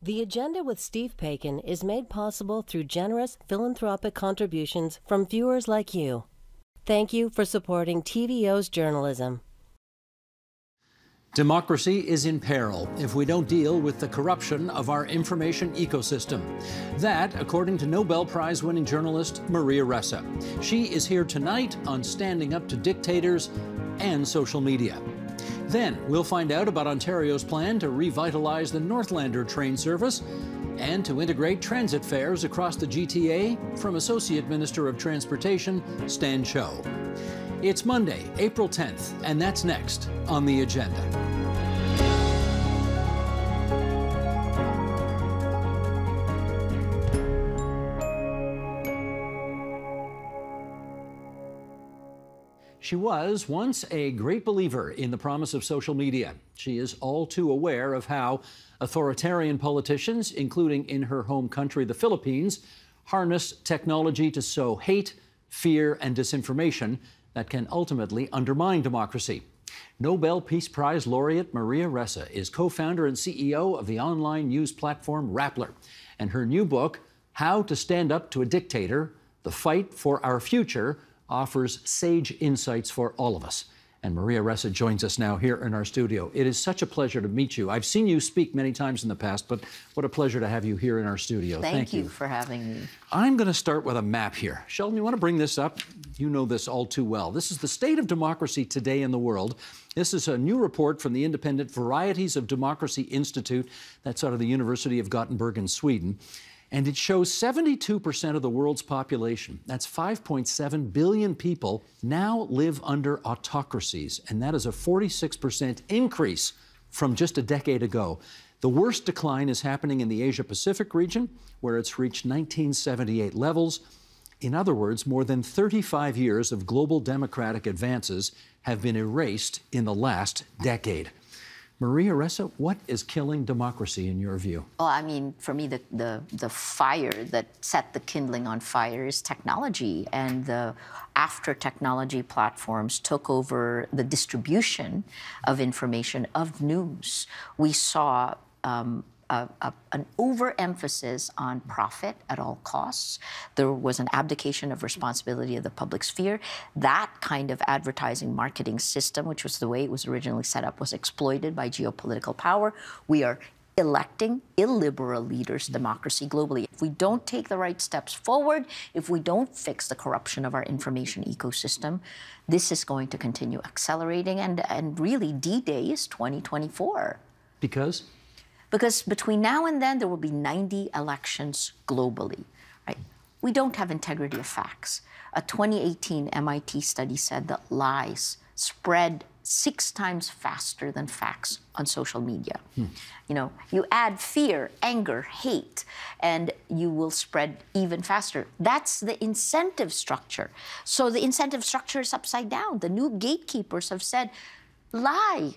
The Agenda with Steve Paikin is made possible through generous philanthropic contributions from viewers like you. Thank you for supporting TVO's journalism. Democracy is in peril if we don't deal with the corruption of our information ecosystem. That, according to Nobel Prize winning journalist Maria Ressa. She is here tonight on Standing Up to Dictators and social media. Then we'll find out about Ontario's plan to revitalize the Northlander train service and to integrate transit fares across the GTA from Associate Minister of Transportation Stan Cho. It's Monday, April 10th, and that's next on the agenda. She was once a great believer in the promise of social media. She is all too aware of how authoritarian politicians, including in her home country, the Philippines, harness technology to sow hate, fear, and disinformation that can ultimately undermine democracy. Nobel Peace Prize laureate Maria Ressa is co founder and CEO of the online news platform Rappler. And her new book, How to Stand Up to a Dictator The Fight for Our Future, offers sage insights for all of us. And Maria Ressa joins us now here in our studio. It is such a pleasure to meet you. I've seen you speak many times in the past, but what a pleasure to have you here in our studio. Thank, Thank you. you for having me. I'm going to start with a map here. Sheldon, you want to bring this up? You know this all too well. This is the state of democracy today in the world. This is a new report from the independent Varieties of Democracy Institute. That's out of the University of Gothenburg in Sweden. And it shows 72% of the world's population, that's 5.7 billion people, now live under autocracies. And that is a 46% increase from just a decade ago. The worst decline is happening in the Asia Pacific region, where it's reached 1978 levels. In other words, more than 35 years of global democratic advances have been erased in the last decade. Maria Ressa, what is killing democracy in your view? Well, I mean, for me, the, the, the fire that set the kindling on fire is technology. And the after technology platforms took over the distribution of information, of news, we saw um, a, a, an overemphasis on profit at all costs. There was an abdication of responsibility of the public sphere. That kind of advertising marketing system, which was the way it was originally set up, was exploited by geopolitical power. We are electing illiberal leaders, democracy globally. If we don't take the right steps forward, if we don't fix the corruption of our information ecosystem, this is going to continue accelerating. And, and really, D Day is 2024. Because? Because between now and then, there will be 90 elections globally, right? We don't have integrity of facts. A 2018 MIT study said that lies spread six times faster than facts on social media. Hmm. You know, you add fear, anger, hate, and you will spread even faster. That's the incentive structure. So the incentive structure is upside down. The new gatekeepers have said, lie,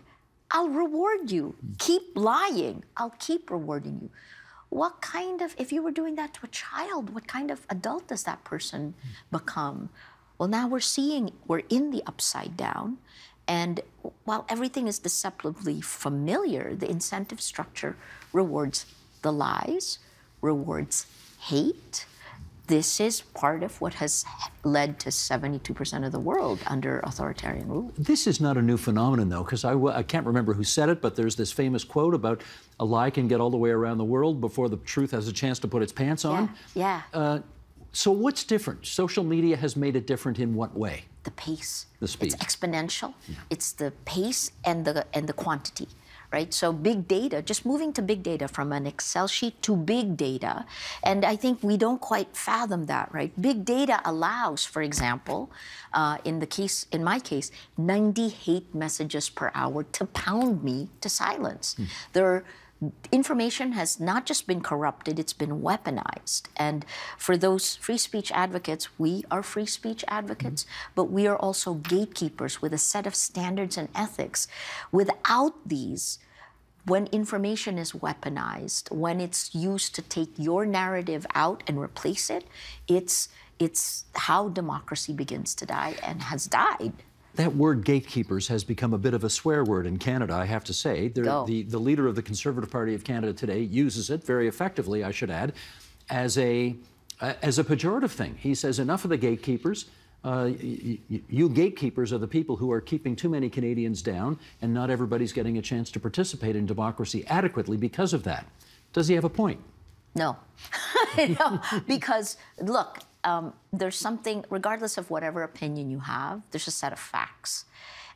I'll reward you. Keep lying. I'll keep rewarding you. What kind of, if you were doing that to a child, what kind of adult does that person become? Well, now we're seeing, we're in the upside down. And while everything is deceptively familiar, the incentive structure rewards the lies, rewards hate, this is part of what has led to 72% of the world under authoritarian rule. This is not a new phenomenon, though, because I, I can't remember who said it, but there's this famous quote about a lie can get all the way around the world before the truth has a chance to put its pants on. Yeah. yeah. Uh, so what's different? Social media has made it different in what way? The pace. The speed. It's exponential. Yeah. It's the pace and the and the quantity right? So big data, just moving to big data from an Excel sheet to big data. And I think we don't quite fathom that, right? Big data allows, for example, uh, in the case, in my case, 90 hate messages per hour to pound me to silence. Mm. There information has not just been corrupted, it's been weaponized. And for those free speech advocates, we are free speech advocates, mm-hmm. but we are also gatekeepers with a set of standards and ethics. Without these, when information is weaponized, when it's used to take your narrative out and replace it, it's it's how democracy begins to die and has died. That word gatekeepers has become a bit of a swear word in Canada, I have to say. The, the, leader of the Conservative Party of Canada today uses it very effectively, I should add, as a, uh, as a pejorative thing. He says, enough of the gatekeepers. Uh, you gatekeepers are the people who are keeping too many Canadians down, and not everybody's getting a chance to participate in democracy adequately because of that. Does he have a point? No. no, because look, um, there's something, regardless of whatever opinion you have, there's a set of facts.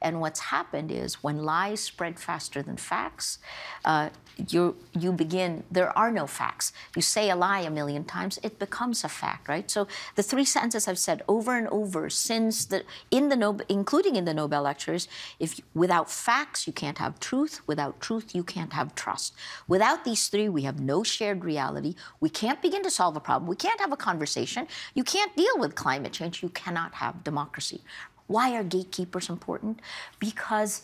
And what's happened is when lies spread faster than facts, uh, you you begin. There are no facts. You say a lie a million times, it becomes a fact, right? So the three sentences I've said over and over since the in the Nobel, including in the Nobel lectures, if without facts you can't have truth. Without truth you can't have trust. Without these three, we have no shared reality. We can't begin to solve a problem. We can't have a conversation. You can't deal with climate change. You cannot have democracy. Why are gatekeepers important? Because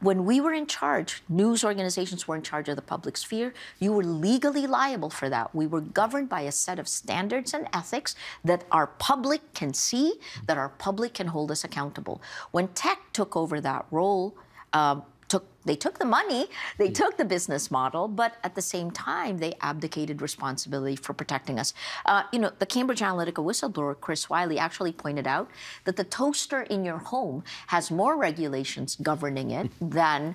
when we were in charge, news organizations were in charge of the public sphere, you were legally liable for that. We were governed by a set of standards and ethics that our public can see, that our public can hold us accountable. When tech took over that role, took they took the money, they mm. took the business model, but at the same time they abdicated responsibility for protecting us. Uh, you know, the Cambridge Analytica whistleblower Chris Wylie actually pointed out that the toaster in your home has more regulations governing it than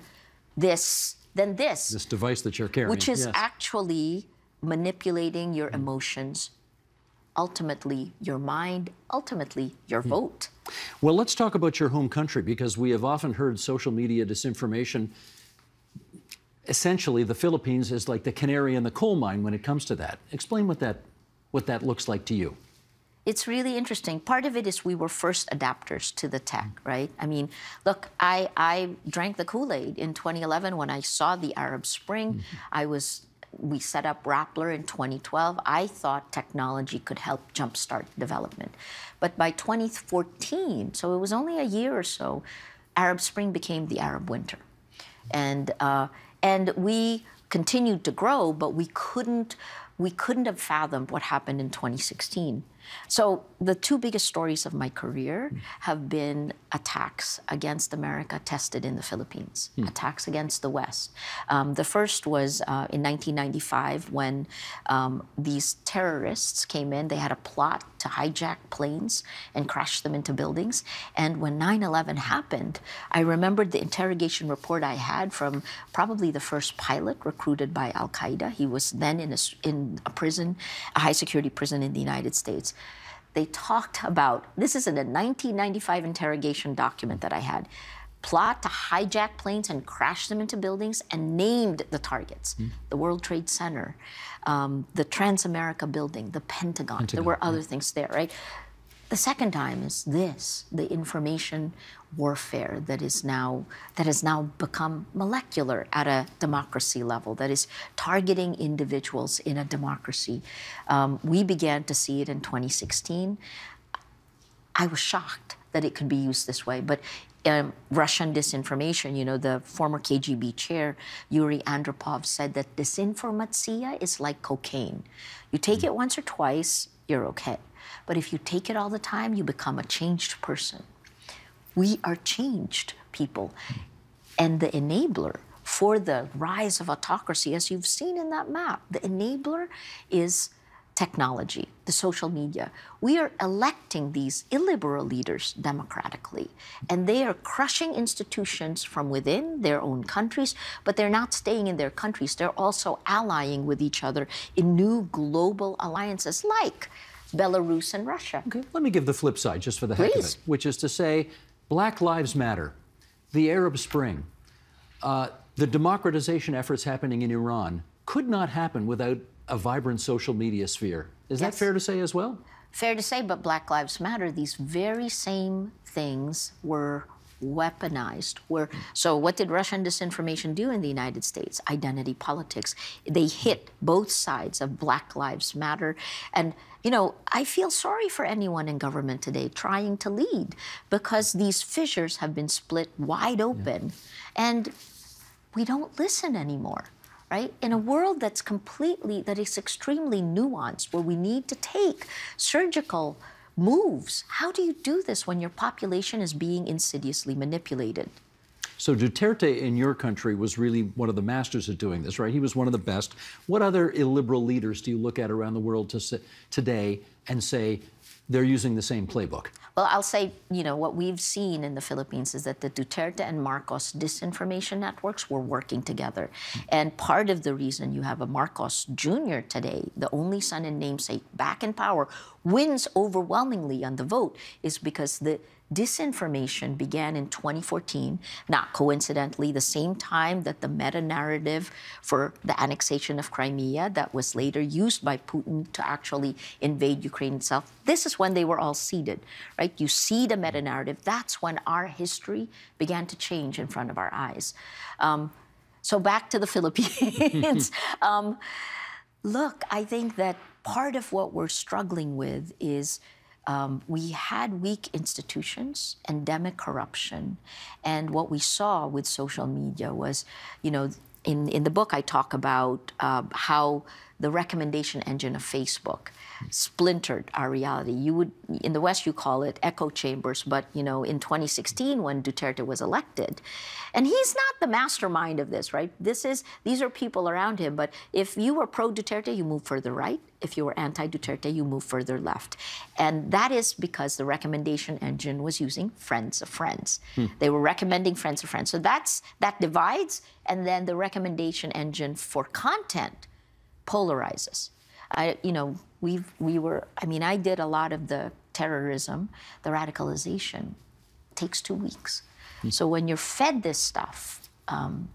this than this. This device that you're carrying, which is yes. actually manipulating your emotions ultimately your mind, ultimately your hmm. vote. Well, let's talk about your home country because we have often heard social media disinformation. Essentially, the Philippines is like the canary in the coal mine when it comes to that. Explain what that, what that looks like to you. It's really interesting. Part of it is we were first adapters to the tech, right? I mean, look, I, I drank the Kool Aid in 2011 when I saw the Arab Spring. Mm-hmm. I was we set up Rappler in 2012. I thought technology could help jumpstart development. But by 2014, so it was only a year or so, Arab Spring became the Arab Winter. And, uh, and we continued to grow, but we couldn't, we couldn't have fathomed what happened in 2016. So the two biggest stories of my career have been attacks against America tested in the Philippines, hmm. attacks against the West. Um, the first was uh, in 1995 when um, these terrorists came in. They had a plot to hijack planes and crash them into buildings. And when 9 11 happened, I remembered the interrogation report I had from probably the first pilot recruited by Al Qaeda. He was then in a, in a prison, a high security prison in the United States they talked about this is in a 1995 interrogation document that I had plot to hijack planes and crash them into buildings and named the targets mm. the World Trade Center, um, the Transamerica building, the Pentagon. Pentagon. There were other yeah. things there, right? The second time is this the information warfare that is now that has now become molecular at a democracy level that is targeting individuals in a democracy. Um, we began to see it in 2016. I was shocked that it could be used this way, but um, Russian disinformation, you know, the former KGB chair, Yuri Andropov, said that disinformatia is like cocaine. You take it once or twice, you're okay. But if you take it all the time, you become a changed person. We are changed people. And the enabler for the rise of autocracy, as you've seen in that map, the enabler is technology, the social media. We are electing these illiberal leaders democratically, and they are crushing institutions from within their own countries, but they're not staying in their countries. They're also allying with each other in new global alliances like Belarus and Russia. Okay, let me give the flip side just for the heck Please. of it, which is to say Black Lives Matter, the Arab Spring, uh, the democratization efforts happening in Iran could not happen without a vibrant social media sphere. Is yes. that fair to say as well? Fair to say, but Black Lives Matter, these very same things were weaponized. Were, so, what did Russian disinformation do in the United States? Identity politics. They hit both sides of Black Lives Matter. And, you know, I feel sorry for anyone in government today trying to lead because these fissures have been split wide open. Yeah. And we don't listen anymore right? In a world that's completely, that is extremely nuanced, where we need to take surgical moves. How do you do this when your population is being insidiously manipulated? So Duterte in your country was really one of the masters at doing this, right? He was one of the best. What other illiberal leaders do you look at around the world to today and say they're using the same playbook? Well, I'll say, you know, what we've seen in the Philippines is that the Duterte and Marcos disinformation networks were working together. And part of the reason you have a Marcos Jr. today, the only son and namesake back in power, wins overwhelmingly on the vote is because the disinformation began in 2014, not coincidentally, the same time that the meta narrative for the annexation of Crimea, that was later used by Putin to actually invade Ukraine itself. This is when they were all seeded, right? You see the meta narrative. That's when our history began to change in front of our eyes. Um, so back to the Philippines. um, look, I think that part of what we're struggling with is um, we had weak institutions, endemic corruption, and what we saw with social media was, you know, in, in the book I talk about uh, how the recommendation engine of Facebook splintered our reality. You would in the West you call it echo chambers, but you know in 2016 when Duterte was elected, and he's not the mastermind of this, right? This is these are people around him. But if you were pro Duterte, you move further right. If you were anti Duterte, you move further left, and that is because the recommendation engine was using friends of friends. Hmm. They were recommending friends of friends. So that's that divides, and then the recommendation engine for content polarizes. I, you know, we we were. I mean, I did a lot of the terrorism, the radicalization. Takes two weeks. Mm. So when you're fed this stuff, um,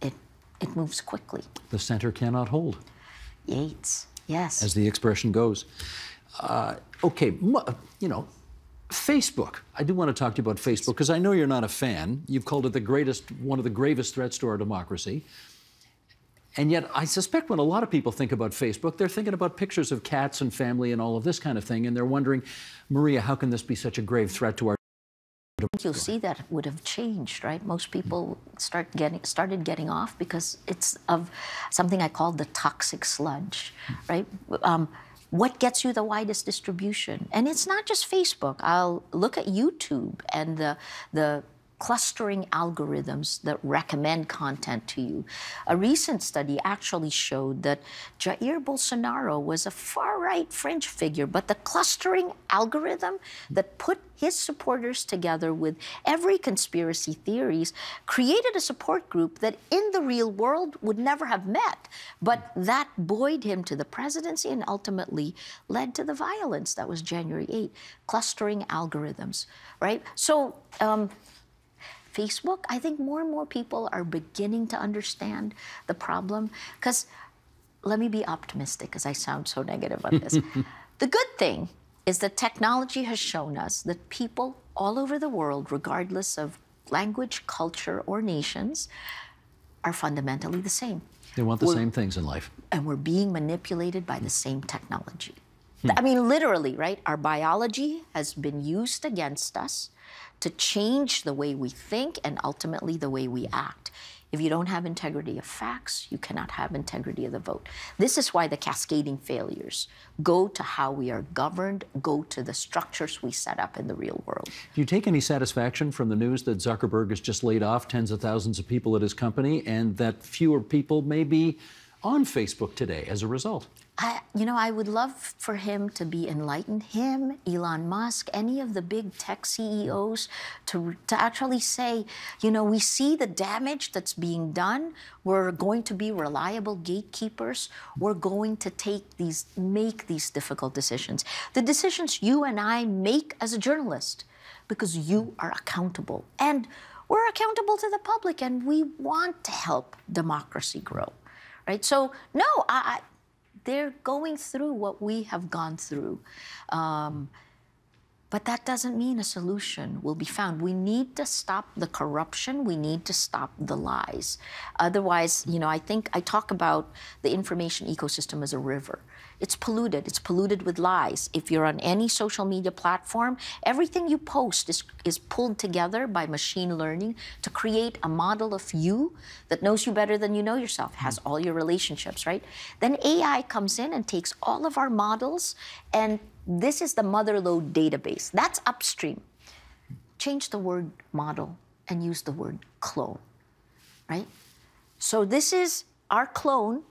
it it moves quickly. The center cannot hold. Yeats, yes. As the expression goes. Uh, okay, you know, Facebook. I do want to talk to you about Facebook because I know you're not a fan. You've called it the greatest, one of the gravest threats to our democracy. And yet, I suspect when a lot of people think about Facebook, they're thinking about pictures of cats and family and all of this kind of thing, and they're wondering, Maria, how can this be such a grave threat to our? You'll see that would have changed, right? Most people start getting started getting off because it's of something I call the toxic sludge, right? Um, what gets you the widest distribution? And it's not just Facebook. I'll look at YouTube and the the clustering algorithms that recommend content to you. A recent study actually showed that Jair Bolsonaro was a far right French figure, but the clustering algorithm that put his supporters together with every conspiracy theories created a support group that in the real world would never have met, but that buoyed him to the presidency and ultimately led to the violence that was January 8. Clustering algorithms, right? So, um, Facebook, I think more and more people are beginning to understand the problem. Because let me be optimistic, because I sound so negative on this. the good thing is that technology has shown us that people all over the world, regardless of language, culture, or nations, are fundamentally the same. They want the we're, same things in life. And we're being manipulated by the same technology. Hmm. I mean, literally, right? Our biology has been used against us to change the way we think and ultimately the way we act. If you don't have integrity of facts, you cannot have integrity of the vote. This is why the cascading failures go to how we are governed, go to the structures we set up in the real world. Do you take any satisfaction from the news that Zuckerberg has just laid off tens of thousands of people at his company and that fewer people may be on Facebook today as a result? I, you know, I would love for him to be enlightened. Him, Elon Musk, any of the big tech CEOs, to to actually say, you know, we see the damage that's being done. We're going to be reliable gatekeepers. We're going to take these, make these difficult decisions. The decisions you and I make as a journalist, because you are accountable, and we're accountable to the public, and we want to help democracy grow right? So no, I, they're going through what we have gone through. Um, but that doesn't mean a solution will be found. We need to stop the corruption. We need to stop the lies. Otherwise, you know, I think I talk about the information ecosystem as a river. It's polluted. It's polluted with lies. If you're on any social media platform, everything you post is, is pulled together by machine learning to create a model of you that knows you better than you know yourself, has all your relationships, right? Then AI comes in and takes all of our models and This is the mother lode database. That's upstream. Change the word model and use the word clone, right? So this is our clone,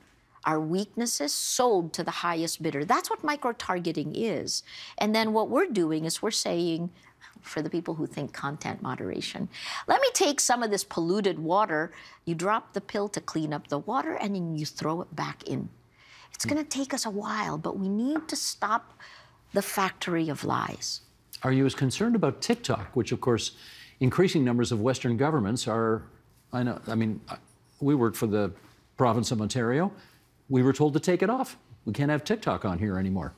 our weaknesses sold to the highest bidder. That's what micro targeting is. And then what we're doing is we're saying, for the people who think content moderation. Let me take some of this polluted water. You drop the pill to clean up the water and then you throw it back in. It's going to take us a while, but we need to stop the factory of lies. Are you as concerned about TikTok, which, of course, increasing numbers of Western governments are? I know. I mean, we work for the province of Ontario. We were told to take it off. We can't have TikTok on here anymore.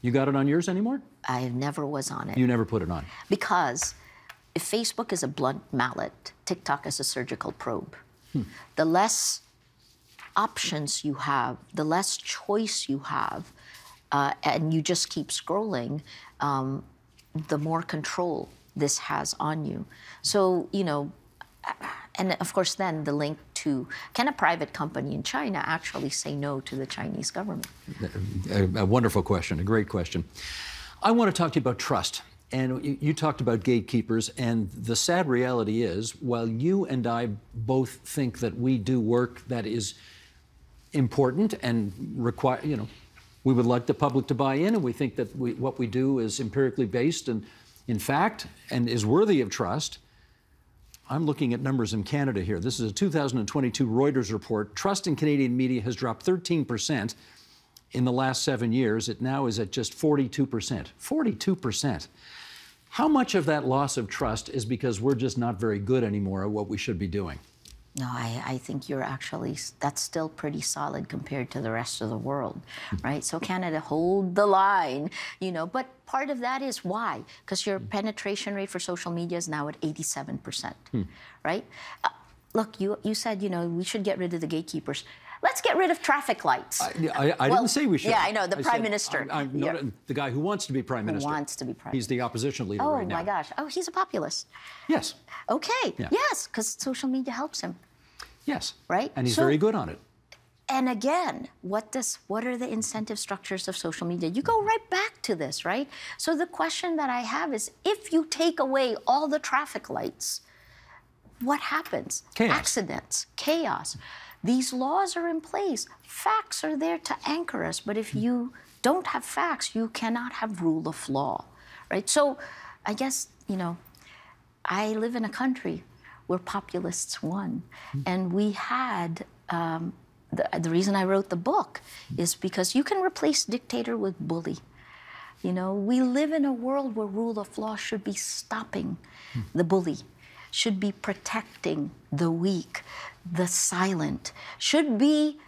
You got it on yours anymore? I never was on it. You never put it on? Because if Facebook is a blunt mallet, TikTok is a surgical probe. Hmm. The less options you have, the less choice you have, uh, and you just keep scrolling, um, the more control this has on you. So, you know, and of course, then the link to can a private company in China actually say no to the Chinese government? A, a wonderful question, a great question. I want to talk to you about trust. And you, you, talked about gatekeepers, and the sad reality is, while you and I both think that we do work that is important and require, you know, we would like the public to buy in, and we think that we, what we do is empirically based and in fact and is worthy of trust. I'm looking at numbers in Canada here. This is a 2022 Reuters report. Trust in Canadian media has dropped 13% in the last seven years. It now is at just 42%. 42%. How much of that loss of trust is because we're just not very good anymore at what we should be doing? No, I, I think you're actually, that's still pretty solid compared to the rest of the world, right? So Canada, hold the line, you know, but part of that is why? Because your penetration rate for social media is now at 87%, hmm. right? Uh, look, you, you said, you know, we should get rid of the gatekeepers. Let's get rid of traffic lights. I, I, I well, didn't say we should. Yeah, I know, the I Prime said, Minister. I'm, I'm yeah. the guy who wants to be Prime Minister. Who wants to be Prime He's the opposition leader oh, right now. Oh, my gosh. Oh, he's a populist. Yes. Okay. Yeah. Yes, because social media helps him. Yes. Right? And he's so, very good on it. And again, what does what are the incentive structures of social media? You go mm-hmm. right back to this, right? So the question that I have is if you take away all the traffic lights, what happens? Chaos. Accidents, chaos. These laws are in place. Facts are there to anchor us, but if mm-hmm. you don't have facts, you cannot have rule of law, right? So I guess, you know, I live in a country where populists won. Mm-hmm. And we had, um, the, the reason I wrote the book is because you can replace dictator with bully. You know, we live in a world where rule of law should be stopping mm. the bully, should be protecting the weak, the silent, should be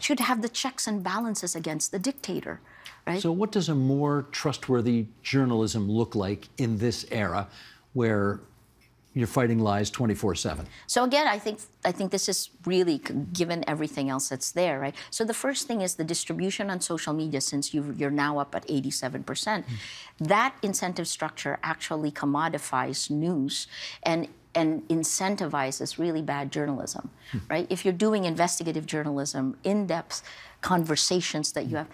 should have the checks and balances against the dictator. Right? So what does a more trustworthy journalism look like in this era where you're fighting lies 24/7. So again, I think I think this is really given everything else that's there, right? So the first thing is the distribution on social media. Since you are now up at 87 percent, mm. that incentive structure actually commodifies news and and incentivizes really bad journalism, mm. right? If you're doing investigative journalism, in-depth conversations that you have.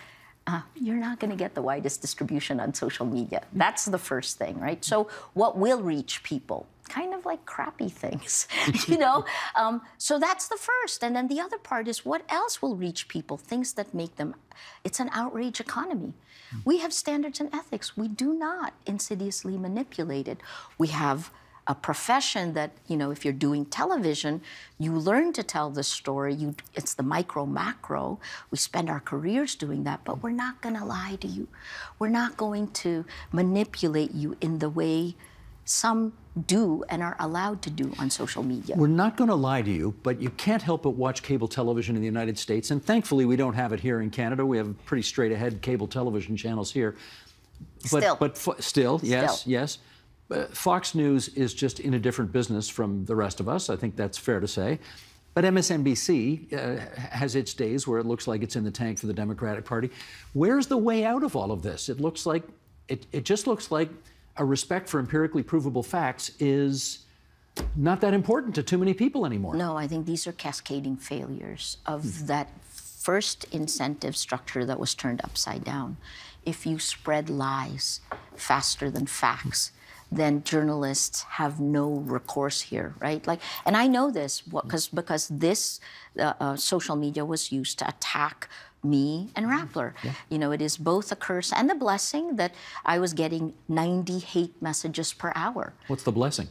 Uh, you're not going to get the widest distribution on social media. That's the first thing, right? So, what will reach people? kind of like crappy things, you know? Um, so that's the first. And then the other part is what else will reach people? Things that make them, it's an outrage economy. Mm. We have standards and ethics. We do not insidiously manipulate it. We have a profession that you know if you're doing television you learn to tell the story you it's the micro macro we spend our careers doing that but we're not going to lie to you we're not going to manipulate you in the way some do and are allowed to do on social media. We're not going to lie to you, but you can't help but watch cable television in the United States. And thankfully, we don't have it here in Canada. We have pretty straight ahead cable television channels here. But, still. But still, yes, still. yes. Fox News is just in a different business from the rest of us. I think that's fair to say. But MSNBC uh, has its days where it looks like it's in the tank for the Democratic Party. Where's the way out of all of this? It looks like, it, it just looks like a respect for empirically provable facts is not that important to too many people anymore. No, I think these are cascading failures of hmm. that first incentive structure that was turned upside down. if you spread lies faster than facts, then journalists have no recourse here, right? Like, and I know this because because this uh, uh, social media was used to attack me and Rappler. Yeah. You know, it is both a curse and a blessing that I was getting 90 hate messages per hour. What's the blessing?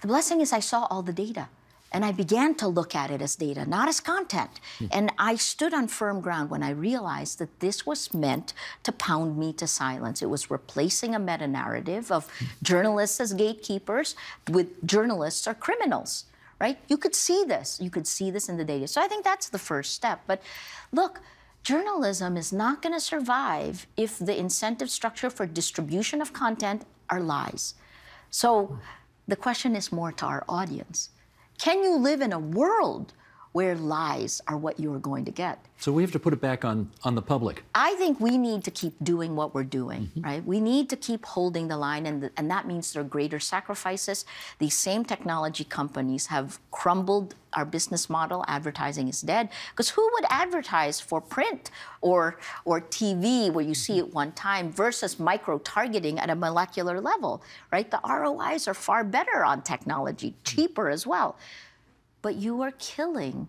The blessing is I saw all the data. And I began to look at it as data, not as content. Hmm. And I stood on firm ground when I realized that this was meant to pound me to silence. It was replacing a meta narrative of journalists as gatekeepers with journalists are criminals, right? You could see this. You could see this in the data. So I think that's the first step. But look, journalism is not going to survive if the incentive structure for distribution of content are lies. So the question is more to our audience can you live in a world where lies are what you are going to get? So we have to put it back on, on the public. I think we need to keep doing what we're doing, mm-hmm. right? We need to keep holding the line, and, the, and that means there are greater sacrifices. These same technology companies have crumbled our business model. Advertising is dead. Because who would advertise for print or, or TV where you see it one time versus micro targeting at a molecular level, right? The ROIs are far better on technology, cheaper as well. But you are killing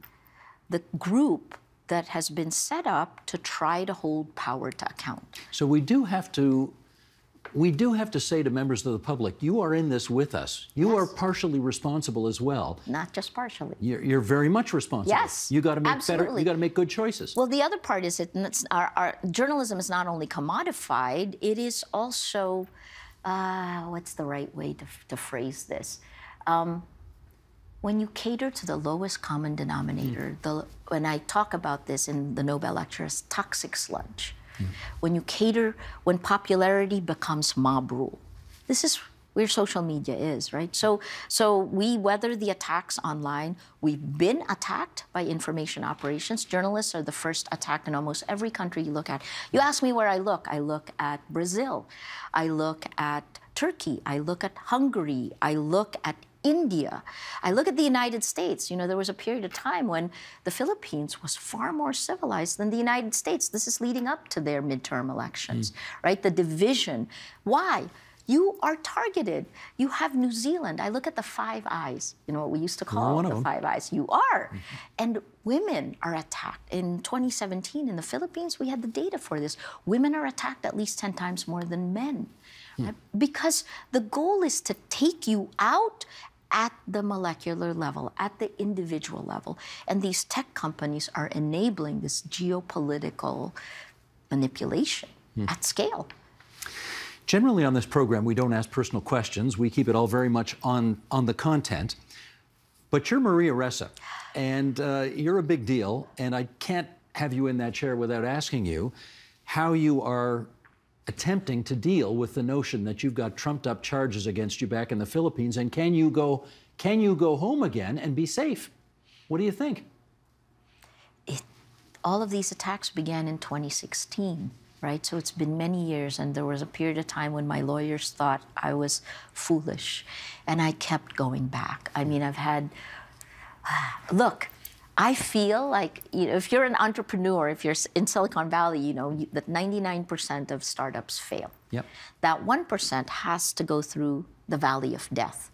the group that has been set up to try to hold power to account. So we do have to we do have to say to members of the public, you are in this with us. You yes. are partially responsible as well. Not just partially. You're, you're very much responsible. Yes. You got to make absolutely. better. You got to make good choices. Well, the other part is that our, our, journalism is not only commodified; it is also, uh, what's the right way to, to phrase this? Um, when you cater to the lowest common denominator, mm. the, when I talk about this in the Nobel lecture lectures, toxic sludge. Mm. When you cater, when popularity becomes mob rule. This is where social media is, right? So, so we weather the attacks online. We've been attacked by information operations. Journalists are the first attacked in almost every country you look at. You ask me where I look. I look at Brazil. I look at Turkey. I look at Hungary. I look at India. I look at the United States. You know, there was a period of time when the Philippines was far more civilized than the United States. This is leading up to their midterm elections, mm. right? The division. Why? You are targeted. You have New Zealand. I look at the Five Eyes, you know what we used to call the Five Eyes. You are. Mm-hmm. And women are attacked. In 2017 in the Philippines, we had the data for this. Women are attacked at least 10 times more than men. Mm. Right? Because the goal is to take you out at the molecular level, at the individual level. And these tech companies are enabling this geopolitical manipulation hmm. at scale. Generally, on this program, we don't ask personal questions. We keep it all very much on, on the content. But you're Maria Ressa, and uh, you're a big deal, and I can't have you in that chair without asking you how you are attempting to deal with the notion that you've got trumped up charges against you back in the Philippines and can you go can you go home again and be safe? What do you think? It, all of these attacks began in 2016, right? So it's been many years, and there was a period of time when my lawyers thought I was foolish, and I kept going back. I mean, I've had, look, I feel like you know, if you're an entrepreneur, if you're in Silicon Valley, you know you, that 99% of startups fail. Yep. That 1% has to go through the valley of death.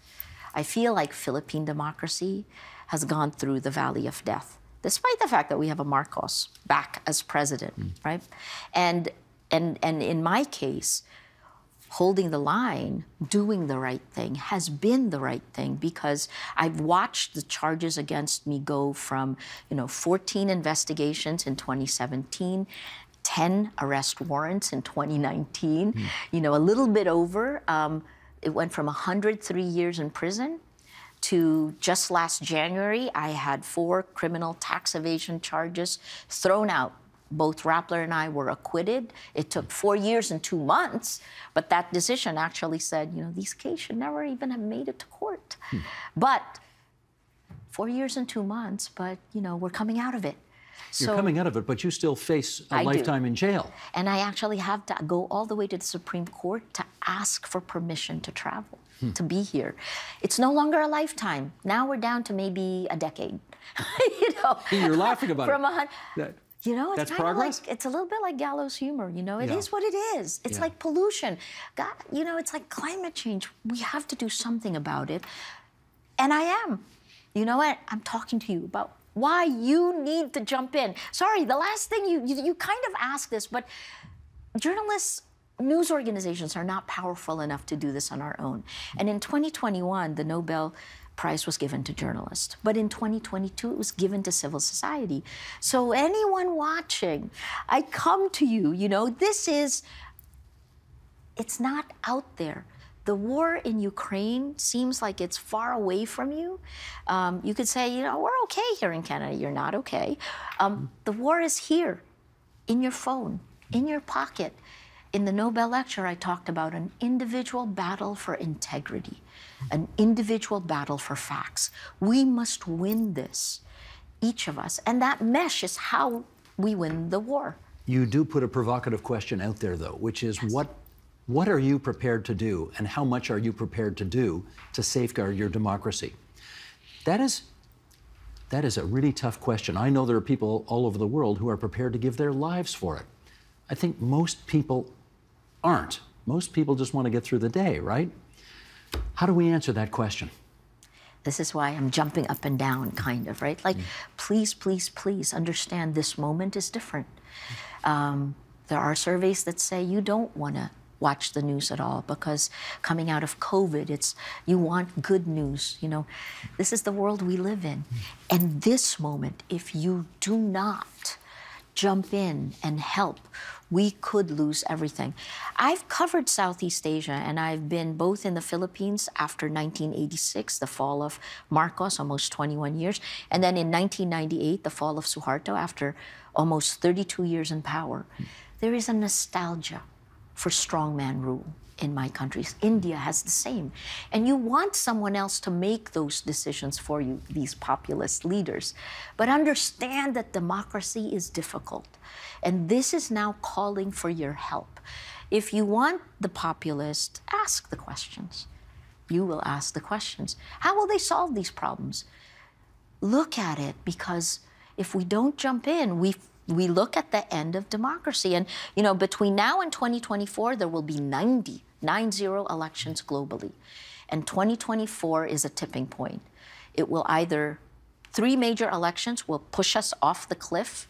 I feel like Philippine democracy has gone through the valley of death, despite the fact that we have a Marcos back as president, mm. right? And and and in my case, holding the line, doing the right thing has been the right thing because I've watched the charges against me go from, you know, 14 investigations in 2017 10 arrest warrants in 2019, mm. you know, a little bit over. Um, it went from 103 years in prison to just last January, I had four criminal tax evasion charges thrown out both Rappler and I were acquitted. It took four years and two months, but that decision actually said, you know, these cases should never even have made it to court. Hmm. But four years and two months, but you know, we're coming out of it. You're so, coming out of it, but you still face a I lifetime do. in jail. And I actually have to go all the way to the Supreme Court to ask for permission to travel, hmm. to be here. It's no longer a lifetime. Now we're down to maybe a decade. you know, you're laughing about from it. A, You know, it's That's kind of like it's a little bit like gallows humor. You know, it is Yeah. what it is. It's Yeah. like pollution. God, you know, it's like climate change. We have to do something about it, and I am. You know what? I'm talking to you about why you need to jump in. Sorry, the last thing you you, you kind of asked this, but journalists news organizations are not powerful enough to do this on our own and in 2021 the nobel prize was given to journalists but in 2022 it was given to civil society so anyone watching i come to you you know this is it's not out there the war in Ukraine seems like it's far away from you. Um, you could say, you know, we're okay here in Canada. You're not okay. Um, the war is here, in your phone, in your pocket. In the Nobel lecture, I talked about an individual battle for integrity, an individual battle for facts. We must win this, each of us. And that mesh is how we win the war. You do put a provocative question out there, though, which is what what are you prepared to do, and how much are you prepared to do to safeguard your democracy? That is that is a really tough question. I know there are people all over the world who are prepared to give their lives for it. I think most people aren't. Most people just want to get through the day, right? How do we answer that question? This is why I'm jumping up and down, kind of, right? Like, please, please, please understand this moment is different. Um, there are surveys that say you don't want to watch the news at all because coming out of COVID, it's you want good news. You know, this is the world we live in. And this moment, if you do not jump in and help, we could lose everything. I've covered Southeast Asia and I've been both in the Philippines after 1986, the fall of Marcos, almost 21 years, and then in 1998, the fall of Suharto after almost 32 years in power. There is a nostalgia for strongman rule in my countries. India has the same. And you want someone else to make those decisions for you, these populist leaders. But understand that democracy is difficult. And this is now calling for your help. If you want the populist, ask the questions. You will ask the questions. How will they solve these problems? Look at it because if we don't jump in, we we look at the end of democracy. And you know, between now and 2024, there will be 90, 90 elections globally. And 2024 is a tipping point. It will either three major elections will push us off the cliff,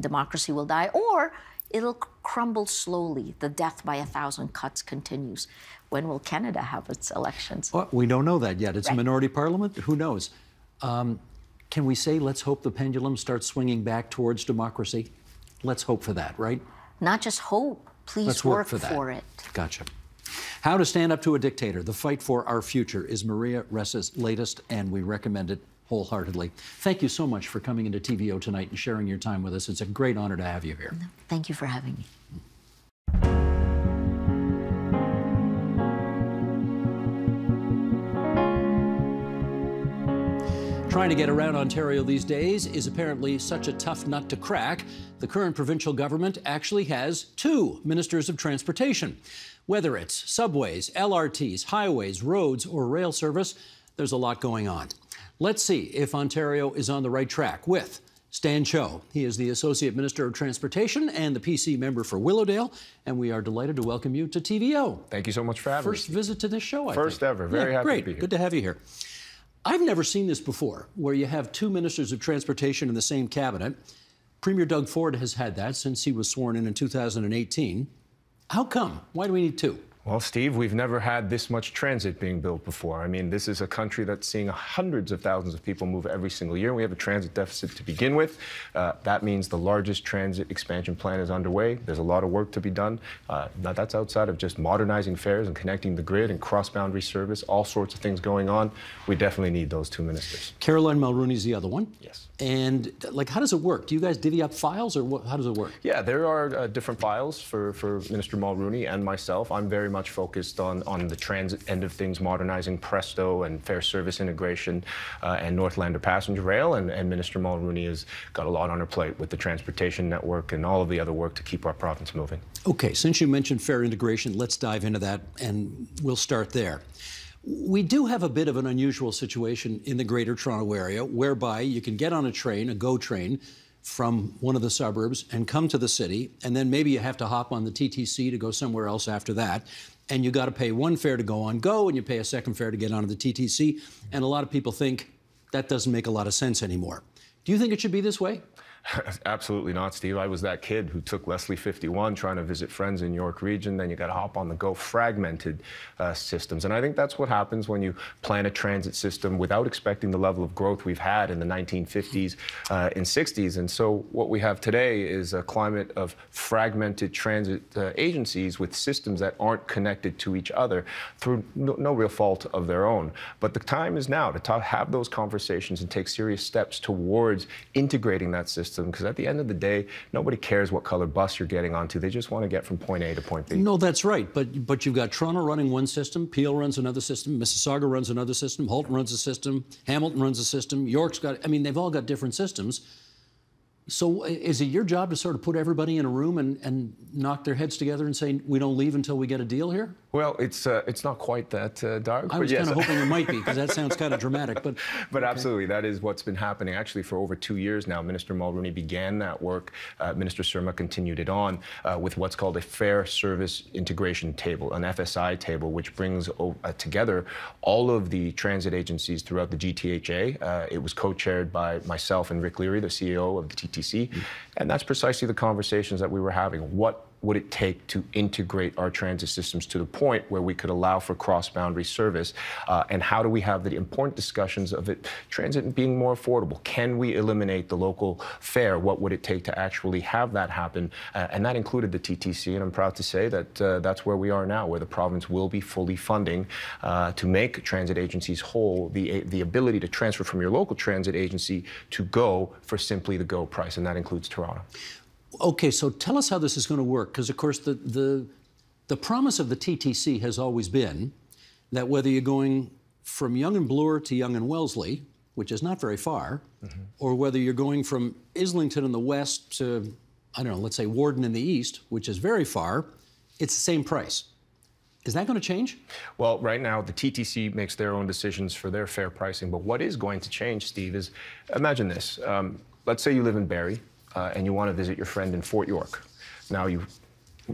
democracy will die, or it'll crumble slowly. The death by a thousand cuts continues. When will Canada have its elections? Well, we don't know that yet. It's a minority parliament. Who knows? Um, can we say, let's hope the pendulum starts swinging back towards democracy? Let's hope for that, right? Not just hope, please Let's work, for that. it. Gotcha. How to Stand Up to a Dictator The Fight for Our Future is Maria Ressa's latest, and we recommend it wholeheartedly. Thank you so much for coming into TVO tonight and sharing your time with us. It's a great honor to have you here. Thank you for having me. Trying to get around Ontario these days is apparently such a tough nut to crack. The current provincial government actually has two ministers of transportation. Whether it's subways, LRTs, highways, roads, or rail service, there's a lot going on. Let's see if Ontario is on the right track with Stan Cho. He is the Associate Minister of Transportation and the PC member for Willowdale, and we are delighted to welcome you to TVO. Thank you so much for having First me. visit to this show, I First think. ever. Very Yeah, happy to great. be here. Good to have you here. I've never seen this before, where you have two ministers of transportation in the same cabinet. Premier Doug Ford has had that since he was sworn in in 2018. How come? Why do we need two? Well, Steve, we've never had this much transit being built before. I mean, this is a country that's seeing hundreds of thousands of people move every single year. We have a transit deficit to begin with. Uh, that means the largest transit expansion plan is underway. There's a lot of work to be done. Uh, now, that's outside of just modernizing fares and connecting the grid and cross-boundary service, all sorts of things going on. We definitely need those two ministers. Caroline Mulroney's the other one. Yes. And like, how does it work? Do you guys divvy up files, or what, how does it work? Yeah, there are uh, different files for, for Minister Mulroney and myself. I'm very much focused on, on the transit end of things, modernizing Presto and fare service integration uh, and Northlander passenger rail. And, and Minister Mulroney has got a lot on her plate with the transportation network and all of the other work to keep our province moving. Okay, since you mentioned fare integration, let's dive into that, and we'll start there. We do have a bit of an unusual situation in the Greater Toronto Area whereby you can get on a train, a GO train, from one of the suburbs and come to the city, and then maybe you have to hop on the TTC to go somewhere else after that. And you got to pay one fare to go on Go, and you pay a second fare to get onto the TTC. And a lot of people think that doesn't make a lot of sense anymore. Do you think it should be this way? Absolutely not, Steve. I was that kid who took Leslie 51 trying to visit friends in York Region. Then you got to hop on the go, fragmented uh, systems. And I think that's what happens when you plan a transit system without expecting the level of growth we've had in the 1950s uh, and 60s. And so what we have today is a climate of fragmented transit uh, agencies with systems that aren't connected to each other through no, no real fault of their own. But the time is now to have those conversations and take serious steps towards integrating that system system because at the end of the day, nobody cares what color bus you're getting onto. They just want to get from point A to point B. No, that's right. But but you've got Toronto running one system, Peel runs another system, Mississauga runs another system, Halton runs a system, Hamilton runs a system, York's got. I mean, they've all got different systems. So is it your job to sort of put everybody in a room and, and knock their heads together and say we don't leave until we get a deal here? Well, it's uh, it's not quite that uh, dark. I was yes. kind of hoping it might be because that sounds kind of dramatic. But but okay. absolutely, that is what's been happening. Actually, for over two years now, Minister Mulroney began that work. Uh, Minister Surma continued it on uh, with what's called a Fare Service Integration Table, an FSI table, which brings uh, together all of the transit agencies throughout the GTHA. Uh, it was co-chaired by myself and Rick Leary, the CEO of the TTC, and that's precisely the conversations that we were having. What would it take to integrate our transit systems to the point where we could allow for cross-boundary service? Uh, and how do we have the important discussions of it, transit being more affordable? Can we eliminate the local fare? What would it take to actually have that happen? Uh, and that included the TTC, and I'm proud to say that uh, that's where we are now, where the province will be fully funding uh, to make transit agencies whole, the, the ability to transfer from your local transit agency to go for simply the go price, and that includes Toronto. Okay, so tell us how this is going to work, because of course the, the, the promise of the TTC has always been that whether you're going from Yonge and Bloor to Yonge and Wellesley, which is not very far, mm-hmm. or whether you're going from Islington in the west to, I don't know, let's say Warden in the east, which is very far, it's the same price. Is that going to change? Well, right now, the TTC makes their own decisions for their fare pricing. But what is going to change, Steve, is imagine this. Um, let's say you live in Barrie uh, and you want to visit your friend in Fort York. Now, you,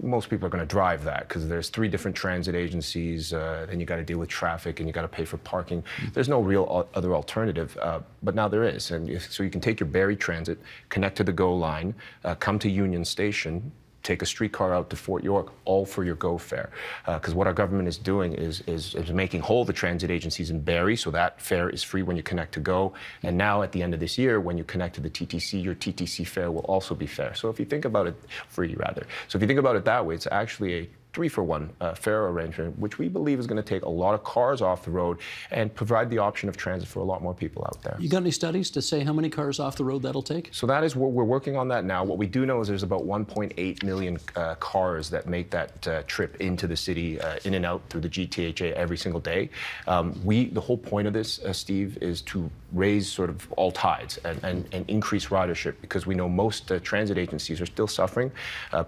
most people are going to drive that because there's three different transit agencies, uh, and you got to deal with traffic and you got to pay for parking. There's no real other alternative, uh, but now there is. And so you can take your Barrie Transit, connect to the GO line, uh, come to Union Station, take a streetcar out to Fort York, all for your GO fare. Because uh, what our government is doing is, is, is, making whole the transit agencies in Barrie, so that fare is free when you connect to GO. And now at the end of this year, when you connect to the TTC, your TTC fare will also be fair. So if you think about it, free rather. So if you think about it that way, it's actually a three for one uh, fare arrangement, which we believe is going to take a lot of cars off the road and provide the option of transit for a lot more people out there. You got any studies to say how many cars off the road that'll take? So that is what we're working on that now. What we do know is there's about 1.8 million uh, cars that make that uh, trip into the city, uh, in and out through the GTHA every single day. Um, we, the whole point of this, uh, Steve, is to raise sort of all tides and, and, and increase ridership because we know most uh, transit agencies are still suffering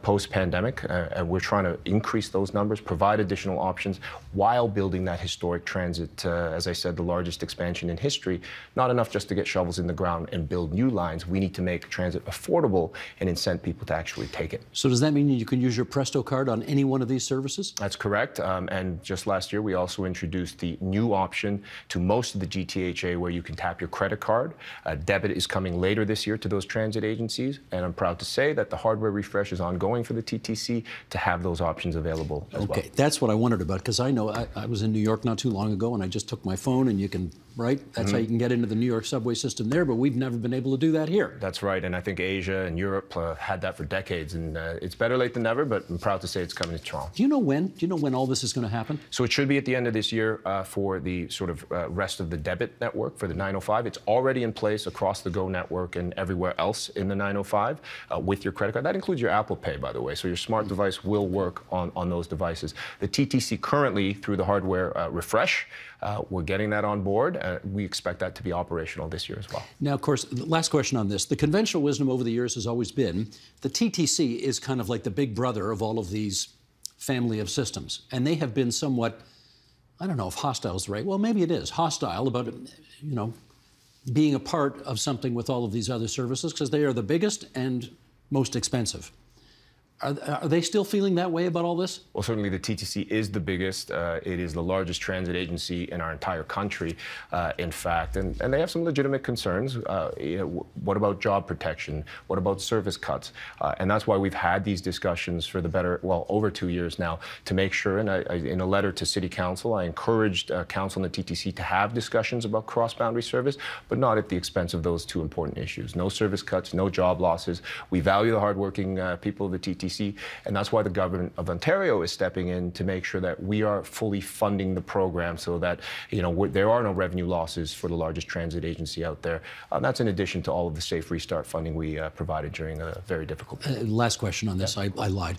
post-pandemic, and we're trying to increase increase those numbers, provide additional options while building that historic transit, uh, as I said, the largest expansion in history. Not enough just to get shovels in the ground and build new lines. We need to make transit affordable and incent people to actually take it. So does that mean you can use your Presto card on any one of these services? That's correct. Um, and just last year, we also introduced the new option to most of the GTHA where you can tap your credit card. Uh, debit is coming later this year to those transit agencies. And I'm proud to say that the hardware refresh is ongoing for the TTC to have those options available as okay, well. Okay, that's what I wondered about because I know I, I, was in New York not too long ago and I just took my phone and you can, right? That's mm-hmm. how you can get into the New York subway system there, but we've never been able to do that here. That's right, and I think Asia and Europe uh, had that for decades, and uh, it's better late than never. But I'm proud to say it's coming to Toronto. Do you know when? Do you know when all this is going to happen? So it should be at the end of this year uh, for the sort of uh, rest of the debit network for the 905. It's already in place across the Go network and everywhere else in the 905 uh, with your credit card. That includes your Apple Pay, by the way. So your smart device will work on on those devices. The TTC currently through the hardware uh, refresh. Uh, we're getting that on board. Uh, we expect that to be operational this year as well. Now, of course, last question on this. The conventional wisdom over the years has always been the TTC is kind of like the big brother of all of these family of systems. And they have been somewhat, I don't know if hostile is the right, well, maybe it is, hostile about, you know, being a part of something with all of these other services because they are the biggest and most expensive. Are, are, they still feeling that way about all this? Well, certainly the TTC is the biggest. Uh, it is the largest transit agency in our entire country, uh, in fact. And, and they have some legitimate concerns. Uh, you know, what about job protection? What about service cuts? Uh, and that's why we've had these discussions for the better, well, over two years now to make sure. And I, I, in a letter to City Council, I encouraged uh, Council and the TTC to have discussions about cross boundary service, but not at the expense of those two important issues. No service cuts, no job losses. We value the hardworking uh, people of the TTC and that's why the government of Ontario is stepping in to make sure that we are fully funding the program so that you know there are no revenue losses for the largest transit agency out there. Uh, that's in addition to all of the Safe Restart funding we uh, provided during a very difficult period. Uh, last question on this. Yeah. I, I lied.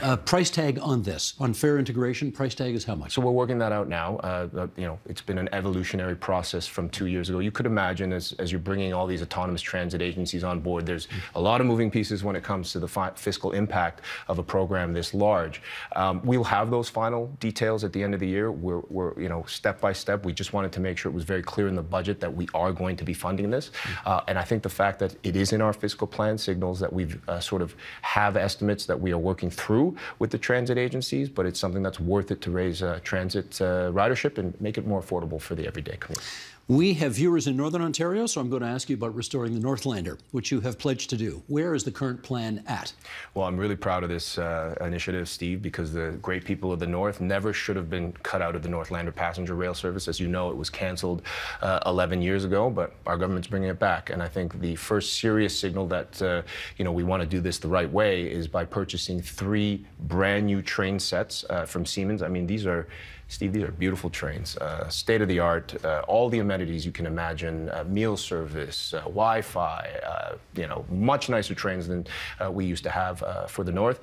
Uh, price tag on this, on fare integration, price tag is how much? So we're working that out now. Uh, uh, you know, it's been an evolutionary process from two years ago. You could imagine as, as you're bringing all these autonomous transit agencies on board, there's a lot of moving pieces when it comes to the fiscal impact of a program this large. Um, we'll have those final details at the end of the year. We're, we're, you know, step by step. We just wanted to make sure it was very clear in the budget that we are going to be funding this. Uh, and I think the fact that it is in our fiscal plan signals that we've uh, sort of have estimates that we are working through through with the transit agencies, but it's something that's worth it to raise uh, transit ridership and make it more affordable for the everyday commute. We have viewers in Northern Ontario, so I'm going to ask you about restoring the Northlander, which you have pledged to do. Where is the current plan at? Well, I'm really proud of this uh, initiative, Steve, because the great people of the North never should have been cut out of the Northlander passenger rail service. As you know, it was canceled uh, 11 years ago, but our government's bringing it back. And I think the first serious signal that uh, you know we want to do this the right way is by purchasing three brand new train sets uh, from Siemens. I mean, these are Steve, these are beautiful trains, uh, state of the art, uh, all the amenities you can imagine, uh, meal service, uh, Wi-Fi, uh, you know, much nicer trains than uh, we used to have for the north.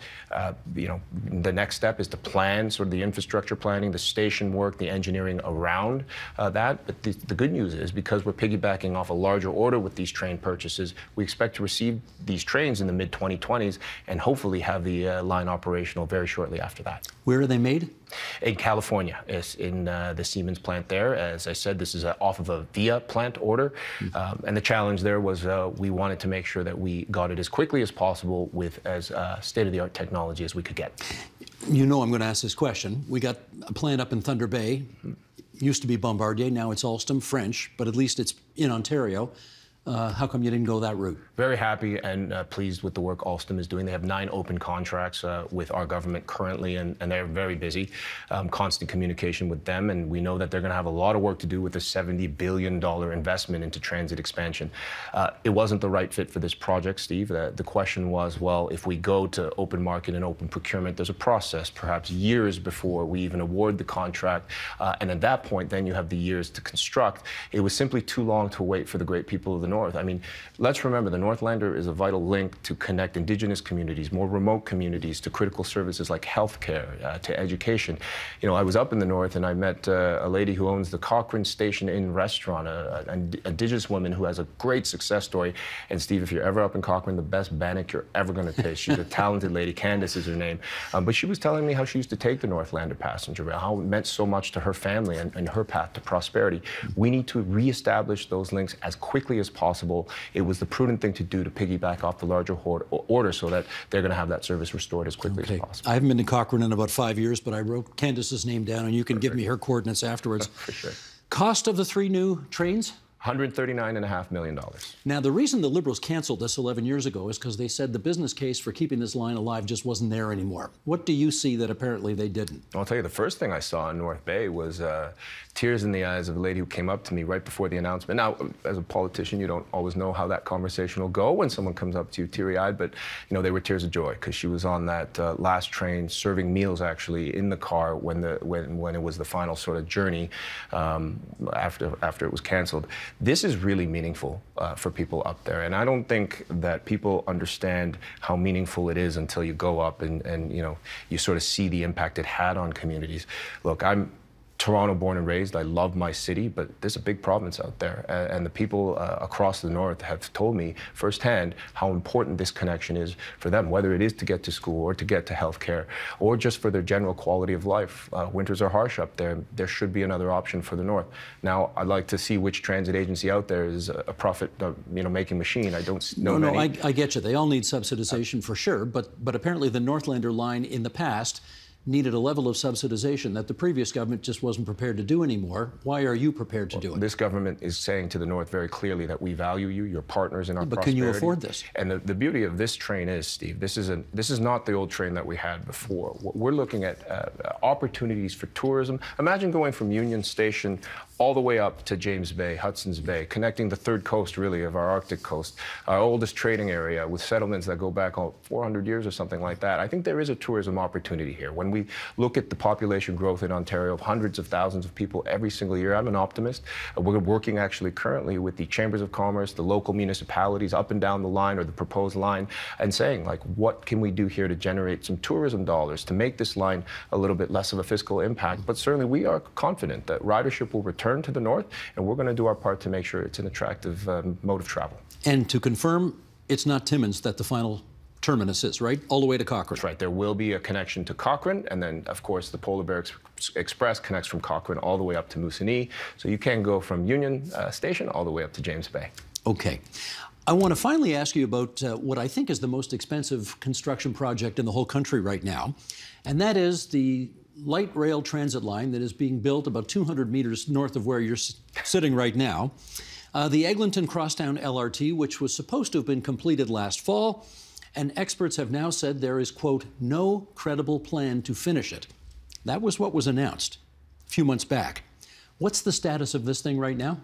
you know, the next step is to plan sort of the infrastructure planning, the station work, the engineering around that. But the, the, good news is because we're piggybacking off a larger order with these train purchases, we expect to receive these trains in the mid 2020s and hopefully have the line operational very shortly after that. Where are they made? In California, is in uh, the Siemens plant there. As I said, this is a, off of a VIA plant order. Mm-hmm. Um, and the challenge there was uh, we wanted to make sure that we got it as quickly as possible with as uh, state of the art technology as we could get. You know, I'm going to ask this question. We got a plant up in Thunder Bay. Used to be Bombardier, now it's Alstom, French, but at least it's in Ontario. Uh, how come you didn't go that route? Very happy and uh, pleased with the work Alstom is doing. They have nine open contracts uh, with our government currently, and, and they're very busy. Um, constant communication with them, and we know that they're going to have a lot of work to do with the $70 billion investment into transit expansion. Uh, it wasn't the right fit for this project, Steve. Uh, the question was, well, if we go to open market and open procurement, there's a process, perhaps years before we even award the contract, and at that point, then you have the years to construct. It was simply too long to wait for the great people of the North North. I mean, let's remember the Northlander is a vital link to connect Indigenous communities, more remote communities, to critical services like healthcare, uh, to education. You know, I was up in the North and I met uh, a lady who owns the Cochrane Station Inn restaurant, an Indigenous woman who has a great success story. And Steve, if you're ever up in Cochrane, the best bannock you're ever going to taste. She's a talented lady. Candace is her name. Um, but she was telling me how she used to take the Northlander passenger rail, how it meant so much to her family and, and her path to prosperity. We need to reestablish those links as quickly as possible possible. It was the prudent thing to do to piggyback off the larger order so that they're going to have that service restored as quickly okay. as possible. I haven't been to Cochrane in about five years, but I wrote Candace's name down, and you can Perfect. give me her coordinates afterwards. For sure. Cost of the three new trains? $139.5 million. Now, the reason the Liberals canceled this 11 years ago is because they said the business case for keeping this line alive just wasn't there anymore. What do you see that apparently they didn't? I'll tell you, the first thing I saw in North Bay was uh, tears in the eyes of a lady who came up to me right before the announcement. Now, as a politician, you don't always know how that conversation will go when someone comes up to you teary-eyed, but, you know, they were tears of joy because she was on that uh, last train serving meals, actually, in the car when, the, when, when it was the final sort of journey um, after, after it was canceled this is really meaningful uh, for people up there. And I don't think that people understand how meaningful it is until you go up and, and, you know, you sort of see the impact it had on communities. Look, I'm Toronto born and raised. I love my city, but there's a big province out there. And, and the people uh, across the north have told me firsthand how important this connection is for them, whether it is to get to school or to get to healthcare or just for their general quality of life. Uh, winters are harsh up there. There should be another option for the north. Now, I'd like to see which transit agency out there is a profit, uh, you know, making machine. I don't know No, many. no, I, I get you. They all need subsidization for sure, but, but apparently the Northlander line in the past needed a level of subsidization that the previous government just wasn't prepared to do anymore. Why are you prepared to do it? This government is saying to the North very clearly that we value you, you're partners in our but can you afford this? And the, the beauty of this train is, Steve, this is, a, this is not the old train that we had before. We're looking at uh, opportunities for tourism. Imagine going from Union Station all the way up to James Bay, Hudson's Bay, connecting the third coast, really, of our Arctic coast, our oldest trading area with settlements that go back oh, 400 years or something like that. I think there is a tourism opportunity here. When we look at the population growth in Ontario of hundreds of thousands of people every single year, I'm an optimist. We're working actually currently with the chambers of commerce, the local municipalities up and down the line or the proposed line, and saying, like, what can we do here to generate some tourism dollars to make this line a little bit less of a fiscal impact? But certainly we are confident that ridership will return to the north, and we're going to do our part to make sure it's an attractive um, mode of travel. And to confirm, it's not Timmins that the final terminus is, right? All the way to Cochrane. That's right. There will be a connection to Cochrane, and then, of course, the Polar Bear Ex- Express connects from Cochrane all the way up to Moosonee. So you can go from Union uh, Station all the way up to James Bay. Okay. I want to finally ask you about uh, what I think is the most expensive construction project in the whole country right now, and that is the light rail transit line that is being built about 200 meters north of where you're sitting right now. Uh, the Eglinton Crosstown LRT, which was supposed to have been completed last fall, and experts have now said there is, quote, no credible plan to finish it. That was what was announced a few months back. What's the status of this thing right now?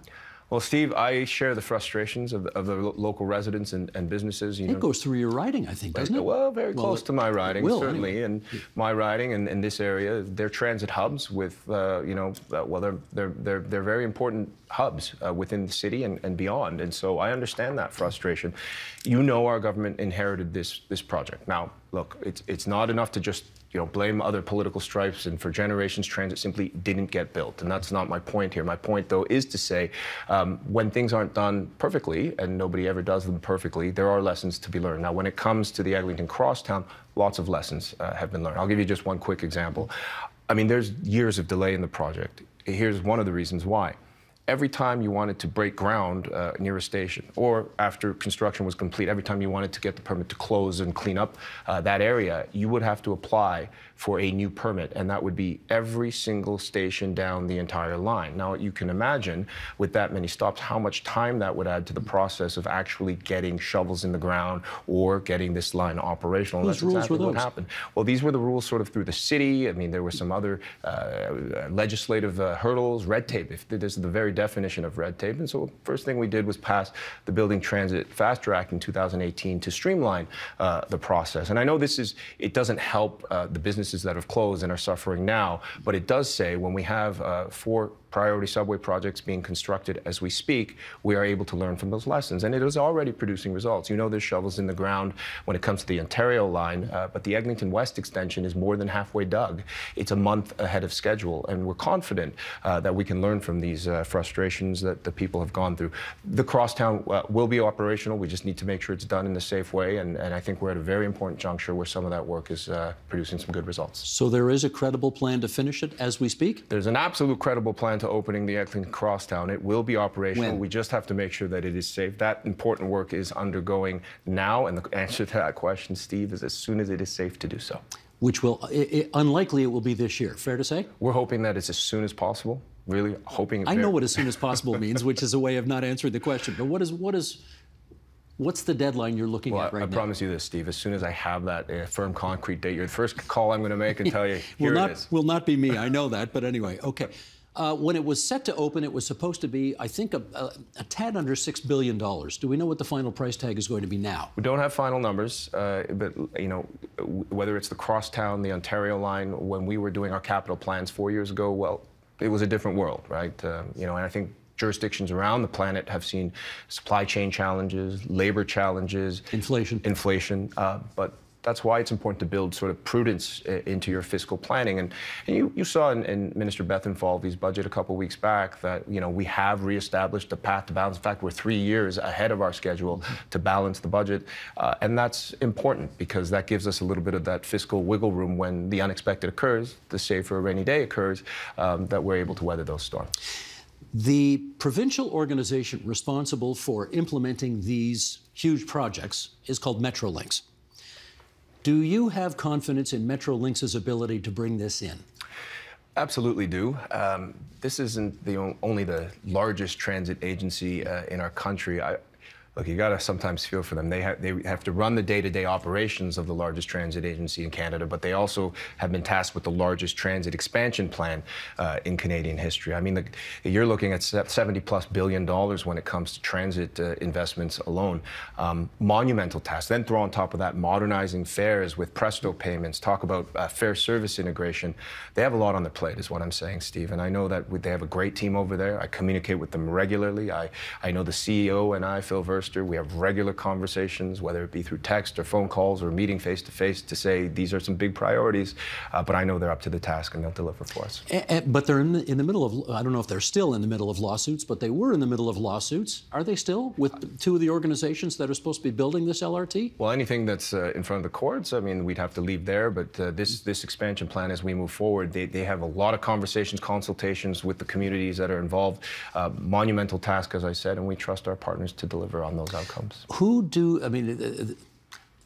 Well, Steve, I share the frustrations of, of the lo- local residents and, and businesses. You It know, goes through your riding, I think, doesn't it? Well, very Well, close it- to my riding, will, certainly, anyway. and my riding in, in this area, they're transit hubs with, uh, you know, uh, well, they're, they're, they're, they're very important hubs uh, within the city and, and beyond, and so I understand that frustration. You know our government inherited this, this project. Now, look, it's, it's not enough to just you know, blame other political stripes, and for generations, transit simply didn't get built. And that's not my point here. My point, though, is to say um, when things aren't done perfectly, and nobody ever does them perfectly, there are lessons to be learned. Now, when it comes to the Eglinton Crosstown, lots of lessons uh, have been learned. I'll give you just one quick example. I mean, there's years of delay in the project. Here's one of the reasons why every time you wanted to break ground uh, near a station, or after construction was complete, every time you wanted to get the permit to close and clean up uh, that area, you would have to apply for a new permit, and that would be every single station down the entire line. Now, you can imagine with that many stops how much time that would add to the process of actually getting shovels in the ground or getting this line operational. Whose that's rules exactly were what those? happened. Well, these were the rules sort of through the city. I mean, there were some other uh, legislative uh, hurdles, red tape. If this is the very definition of red tape. And so, first thing we did was pass the Building Transit Faster Act in 2018 to streamline uh, the process. And I know this is it doesn't help uh, the businesses that have closed and are suffering now, but it does say when we have uh, four priority subway projects being constructed as we speak, we are able to learn from those lessons. And it is already producing results. You know, there's shovels in the ground when it comes to the Ontario line, uh, but the Eglinton West extension is more than halfway dug. It's a month ahead of schedule, and we're confident uh, that we can learn from these uh, frustrations that the people have gone through. The crosstown uh, will be operational. We just need to make sure it's done in a safe way, and, and I think we're at a very important juncture where some of that work is uh, producing some good results. So there is a credible plan to finish it as we speak? There's an absolute credible plan to opening the Eglinton Crosstown. It will be operational. When? We just have to make sure that it is safe. That important work is undergoing now, and the answer to that question, Steve, is as soon as it is safe to do so. Which will, i i unlikely it will be this year. Fair to say? We're hoping that it's as soon as possible. Really hoping. I know what as soon as possible means, which is a way of not answering the question. But what is what is what's the deadline you're looking Well, at I, right I now? I promise you this, Steve. As soon as I have that uh, firm, concrete date, you're the first call I'm going to make and tell you will not it is. will not be me. I know that. But anyway, okay. Uh, when it was set to open, it was supposed to be, I think, a, a, a tad under six billion dollars. Do we know what the final price tag is going to be now? We don't have final numbers, uh, but you know, w- whether it's the Crosstown, the Ontario line, when we were doing our capital plans four years ago, well, it was a different world, right? Um, you know, and I think jurisdictions around the planet have seen supply chain challenges, labor challenges, Inflation. inflation, uh, but that's why it's important to build sort of prudence uh, into your fiscal planning. And, and you, you saw in, in Minister Bethlenfalvy's budget a couple weeks back that you know we have reestablished the path to balance. In fact, we're three years ahead of our schedule to balance the budget, uh, and that's important because that gives us a little bit of that fiscal wiggle room when the unexpected occurs, the save for a rainy day occurs, um, that we're able to weather those storms. The provincial organization responsible for implementing these huge projects is called Metrolinx. Do you have confidence in Metrolinx's ability to bring this in? Absolutely do. Um, this isn't the only the largest transit agency uh, in our country. I, look, you got to sometimes feel for them. They have, they have to run the day-to-day operations of the largest transit agency in Canada, but they also have been tasked with the largest transit expansion plan uh, in Canadian history. I mean, the, you're looking at 70 plus billion dollars when it comes to transit uh, investments alone. Um, monumental task. Then throw on top of that modernizing fares with Presto payments. Talk about uh, fare service integration. They have a lot on their plate, is what I'm saying, Steve. And I know that they have a great team over there. I communicate with them regularly. I, I know the CEO and I, Phil Verster, we have regular conversations, whether it be through text or phone calls or meeting face to face, to say these are some big priorities. Uh, but I know they're up to the task and they'll deliver for us. And, and, but they're in the, in the middle of, I don't know if they're still in the middle of lawsuits, but they were in the middle of lawsuits. Are they still with two of the organizations that are supposed to be building this LRT? Well, anything that's uh, in front of the courts, I mean, we'd have to leave there. But uh, this, this expansion plan, as we move forward, they, they have a lot of conversations, consultations with the communities that are involved. Uh, monumental task, as I said, and we trust our partners to deliver on those outcomes. Who do, I mean, uh, uh,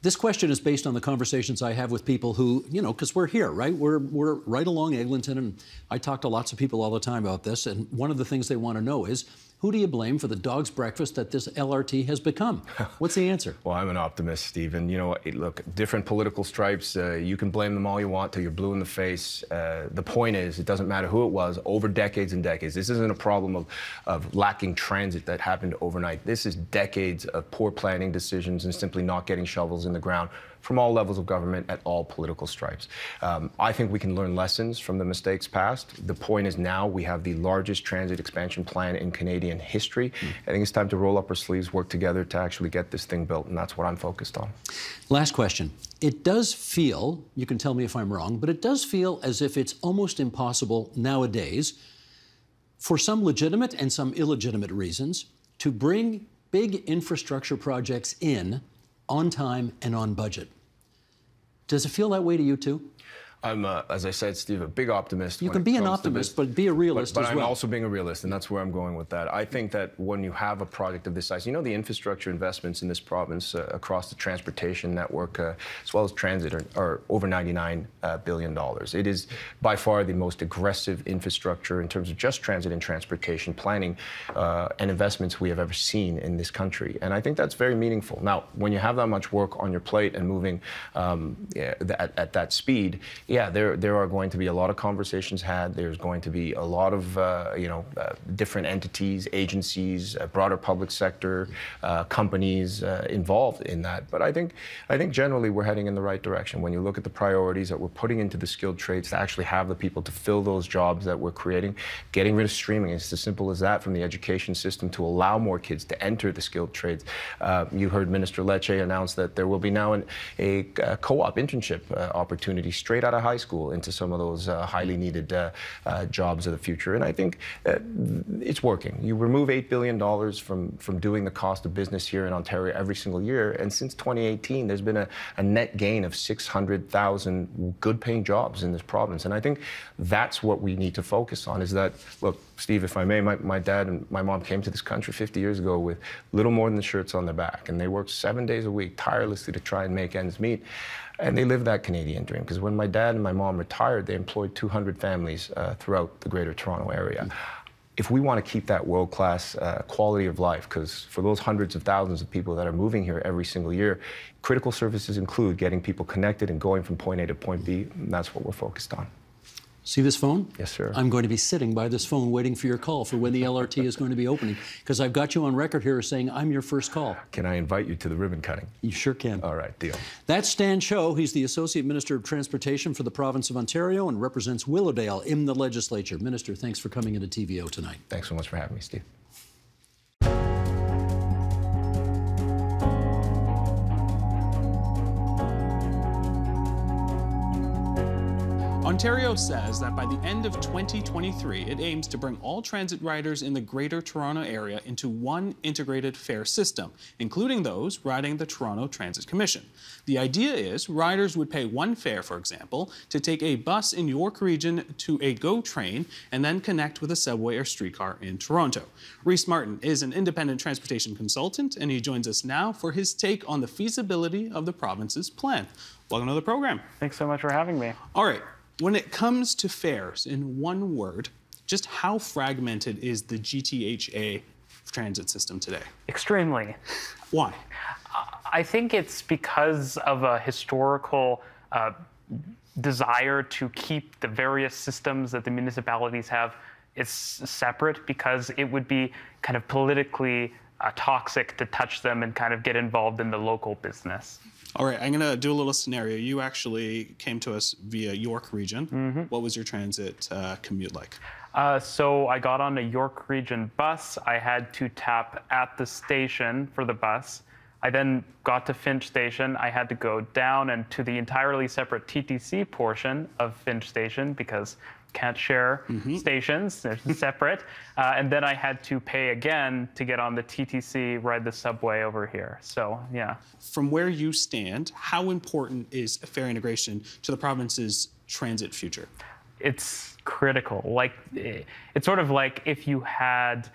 this question is based on the conversations I have with people who, you know, because we're here, right? We're, we're right along Eglinton, and I talk to lots of people all the time about this. And one of the things they want to know is who do you blame for the dog's breakfast that this LRT has become? What's the answer? well, I'm an optimist, Stephen. You know, look, different political stripes, uh, you can blame them all you want till you're blue in the face. Uh, the point is, it doesn't matter who it was, over decades and decades. This isn't a problem of, of lacking transit that happened overnight. This is decades of poor planning decisions and simply not getting shovels in the ground from all levels of government at all political stripes. Um, I think we can learn lessons from the mistakes past. The point is now we have the largest transit expansion plan in Canadian history. Mm. I think it's time to roll up our sleeves, work together to actually get this thing built, and that's what I'm focused on. Last question. It does feel, you can tell me if I'm wrong, but it does feel as if it's almost impossible nowadays, for some legitimate and some illegitimate reasons, to bring big infrastructure projects in on time and on budget. Does it feel that way to you too? I'm, uh, as I said, Steve, a big optimist. You can be an optimist, but be a realist but, but as I'm well. also being a realist, and that's where I'm going with that. I think that when you have a project of this size, you know, the infrastructure investments in this province uh, across the transportation network, uh, as well as transit, are, are over 99 uh, billion dollars. It is by far the most aggressive infrastructure in terms of just transit and transportation planning uh, and investments we have ever seen in this country, and I think that's very meaningful. Now, when you have that much work on your plate and moving um, yeah, at, at that speed yeah, there there are going to be a lot of conversations had. There's going to be a lot of uh, you know uh, different entities, agencies, uh, broader public sector, uh, companies uh, involved in that. But I think I think generally we're heading in the right direction. When you look at the priorities that we're putting into the skilled trades to actually have the people to fill those jobs that we're creating, getting rid of streaming. It's as simple as that from the education system to allow more kids to enter the skilled trades. You heard Minister Lecce announce that there will be now an, a, a co-op internship opportunity straight out of high school into some of those uh, highly needed uh, uh, jobs of the future. And I think it's working. You remove $8 billion from, from doing the cost of business here in Ontario every single year. And since 2018, there's been a, a net gain of 600,000 good paying jobs in this province. And I think that's what we need to focus on is that, look, Steve, if I may, my, my dad and my mom came to this country 50 years ago with little more than the shirts on their back. And they worked seven days a week tirelessly to try and make ends meet. And they lived that Canadian dream because when my dad and my mom retired, they employed 200 families uh, throughout the greater Toronto area. If we want to keep that world class uh, quality of life, because for those hundreds of thousands of people that are moving here every single year, critical services include getting people connected and going from point A to point B. And that's what we're focused on. See this phone? Yes, sir. I'm going to be sitting by this phone waiting for your call for when the LRT is going to be opening because I've got you on record here saying I'm your first call. Can I invite you to the ribbon cutting? You sure can. All right, deal. That's Stan Cho. He's the Associate Minister of Transportation for the province of Ontario and represents Willowdale in the legislature. Minister, thanks for coming into TVO tonight. Thanks so much for having me, Steve. Ontario says that by the end of 2023, it aims to bring all transit riders in the Greater Toronto Area into one integrated fare system, including those riding the Toronto Transit Commission. The idea is riders would pay one fare, for example, to take a bus in York Region to a GO train and then connect with a subway or streetcar in Toronto. Reece Martin is an independent transportation consultant, and he joins us now for his take on the feasibility of the province's plan. Welcome to the program. Thanks so much for having me. All right. When it comes to fares, in one word, just how fragmented is the GTHA transit system today? Extremely. Why? I think it's because of a historical uh, desire to keep the various systems that the municipalities have is separate because it would be kind of politically uh, toxic to touch them and kind of get involved in the local business. All right, I'm going to do a little scenario. You actually came to us via York Region. Mm-hmm. What was your transit uh, commute like? Uh, so I got on a York Region bus. I had to tap at the station for the bus. I then got to Finch Station. I had to go down and to the entirely separate TTC portion of Finch Station because can't share stations, they're separate. Uh, and then I had to pay again to get on the TTC, ride the subway over here. So, yeah. From where you stand, how important is fare integration to the province's transit future? it's critical. Like eh, it's sort of like if you had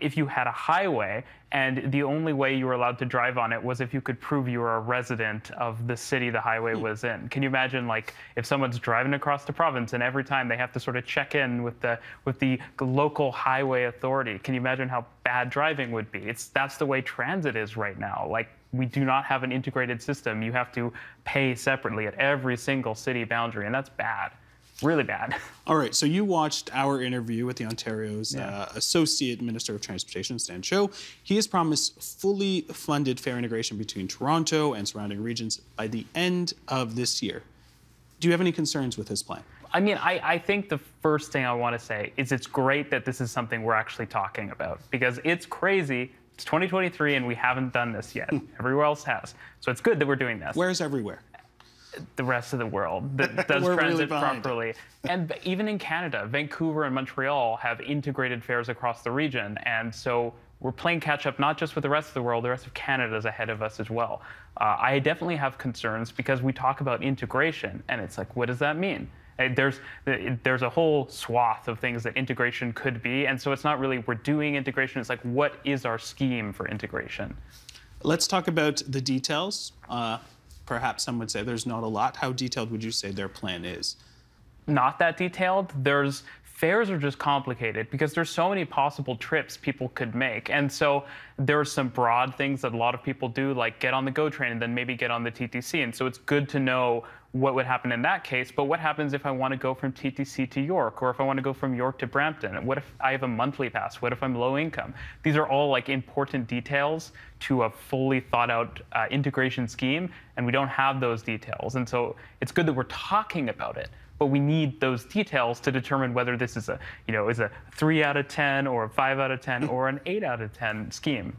if you had a highway and the only way you were allowed to drive on it was if you could prove you were a resident of the city the highway hmm. was in. Can you imagine like if someone's driving across the province and every time they have to sort of check in with the with the local highway authority? Can you imagine how bad driving would be? It's that's the way transit is right now. Like we do not have an integrated system. You have to pay separately at every single city boundary and that's bad. Really bad. All right, so you watched our interview with the Ontario's uh, Associate Minister of Transportation, Stan Cho. He has promised fully funded fare integration between Toronto and surrounding regions by the end of this year. Do you have any concerns with his plan? I mean, I, I think the first thing I want to say is it's great that this is something we're actually talking about because it's crazy. It's 2023 and we haven't done this yet. Everywhere else has. So it's good that we're doing this. Where's everywhere? The rest of the world that does We're really transit properly. and even in Canada, Vancouver and Montreal have integrated fares across the region. And so we're playing catch up not just with the rest of the world, the rest of Canada is ahead of us as well. Uh, I definitely have concerns because we talk about integration, and it's like, what does that mean? There's there's a whole swath of things that integration could be, and so it's not really we're doing integration. It's like what is our scheme for integration? Let's talk about the details. Uh, perhaps some would say there's not a lot. How detailed would you say their plan is? not that detailed. There's fares are just complicated because there's so many possible trips people could make. And so there are some broad things that a lot of people do, like get on the GO train and then maybe get on the TTC. And so it's good to know what would happen in that case. But what happens if I want to go from TTC to York, or if I want to go from York to Brampton? What if I have a monthly pass? What if I'm low income? These are all like important details to a fully thought out uh, integration scheme, and we don't have those details. And so it's good that we're talking about it but we need those details to determine whether this is a you know is a three out of ten or a five out of ten or an eight out of ten scheme.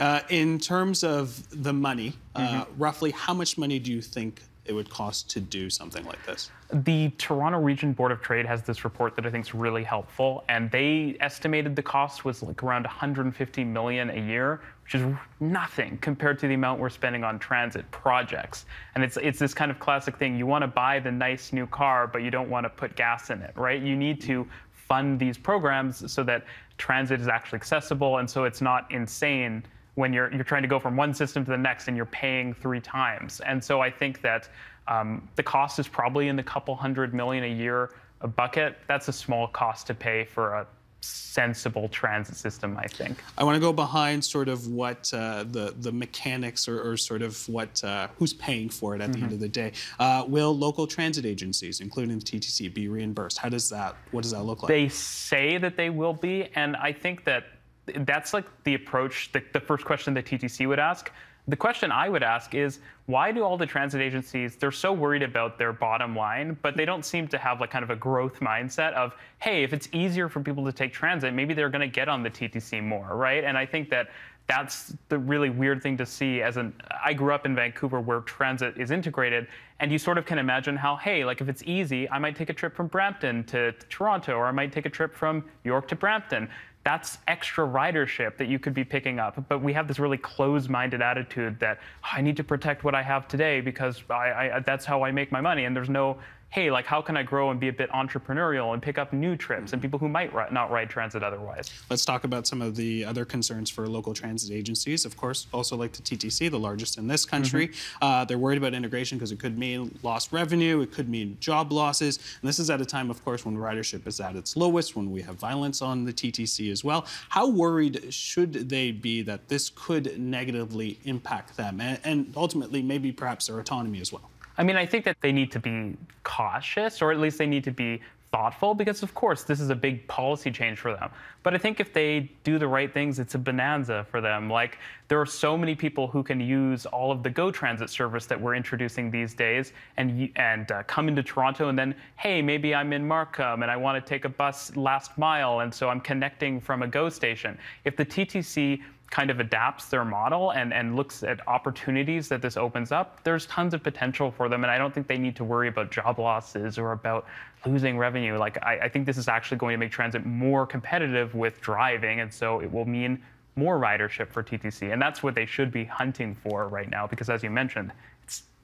Uh, in terms of the money, uh, Mm-hmm. roughly how much money do you think it would cost to do something like this? The Toronto Region Board of Trade has this report that I think is really helpful, and they estimated the cost was like around 150 million a year, which is nothing compared to the amount we're spending on transit projects. And it's it's this kind of classic thing: you want to buy the nice new car, but you don't want to put gas in it, right? You need to fund these programs so that transit is actually accessible, and so it's not insane when you're you're trying to go from one system to the next and you're paying three times. And so I think that um, the cost is probably in the couple hundred million a year a bucket. That's a small cost to pay for a sensible transit system, I think. I want to go behind sort of what uh, the the mechanics or, or sort of what uh, who's paying for it at the Mm-hmm. end of the day. Uh, will local transit agencies, including the TTC, be reimbursed? How does that? What does that look like? They say that they will be, and I think that that's like the approach, the, the first question that TTC would ask. The question I would ask is why do all the transit agencies they're so worried about their bottom line, but they don't seem to have like kind of a growth mindset of hey, if it's easier for people to take transit, maybe they're going to get on the TTC more, right? And I think that that's the really weird thing to see as an I grew up in Vancouver where transit is integrated and you sort of can imagine how hey like if it's easy I might take a trip from Brampton to, to Toronto or I might take a trip from York to Brampton that's extra ridership that you could be picking up. But we have this really closed-minded attitude that oh, I need to protect what I have today because I, I, that's how I make my money. And there's no hey, like how can I grow and be a bit entrepreneurial and pick up new trips and people who might ri not ride transit otherwise? Let's talk about some of the other concerns for local transit agencies. Of course, also like the TTC, the largest in this country. Mm -hmm. uh, they're worried about integration because it could mean lost revenue, it could mean job losses. And this is at a time, of course, when ridership is at its lowest, when we have violence on the TTC as well. How worried should they be that this could negatively impact them and, and ultimately maybe perhaps their autonomy as well? I mean, I think that they need to be cautious, or at least they need to be thoughtful, because of course this is a big policy change for them. But I think if they do the right things, it's a bonanza for them. Like there are so many people who can use all of the Go Transit service that we're introducing these days, and and uh, come into Toronto, and then hey, maybe I'm in Markham and I want to take a bus last mile, and so I'm connecting from a Go station. If the TTC kind of adapts their model and, and looks at opportunities that this opens up, there's tons of potential for them. And I don't think they need to worry about job losses or about losing revenue. Like, I, I think this is actually going to make transit more competitive with driving. And so it will mean more ridership for TTC. And that's what they should be hunting for right now, because as you mentioned,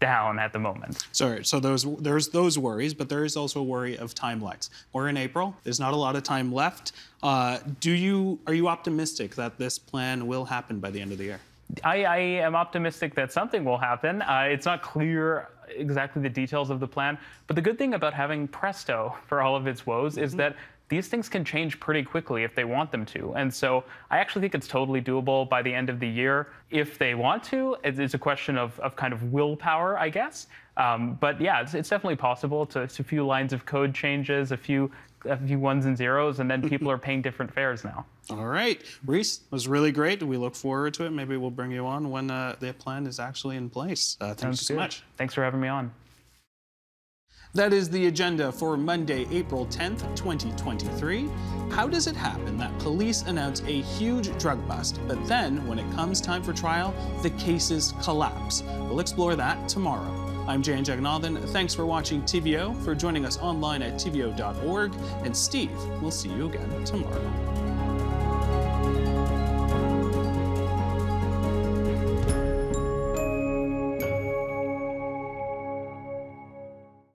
down at the moment. Sorry, so there's there's those worries, but there is also a worry of timelines. We're in April. There's not a lot of time left. Uh, do you are you optimistic that this plan will happen by the end of the year? I, I am optimistic that something will happen. Uh, it's not clear exactly the details of the plan, but the good thing about having Presto for all of its woes mm -hmm. is mm-hmm. that these things can change pretty quickly if they want them to. And so I actually think it's totally doable by the end of the year if they want to. It's a question of, of kind of willpower, I guess. Um, but yeah, it's, it's, definitely possible. It's a, it's a, few lines of code changes, a few a few ones and zeros, and then people are paying different fares now. All right, Reece, was really great. We look forward to it. Maybe we'll bring you on when uh, the plan is actually in place. Uh, Sounds so good. much. Thanks for having me on. That is the agenda for Monday, April 10th, 2023. How does it happen that police announce a huge drug bust, but then when it comes time for trial, the cases collapse? We'll explore that tomorrow. I'm Nam Kiwanuka. Thanks for watching TVO, for joining us online at tvo.org, and Steve, we'll see you again tomorrow.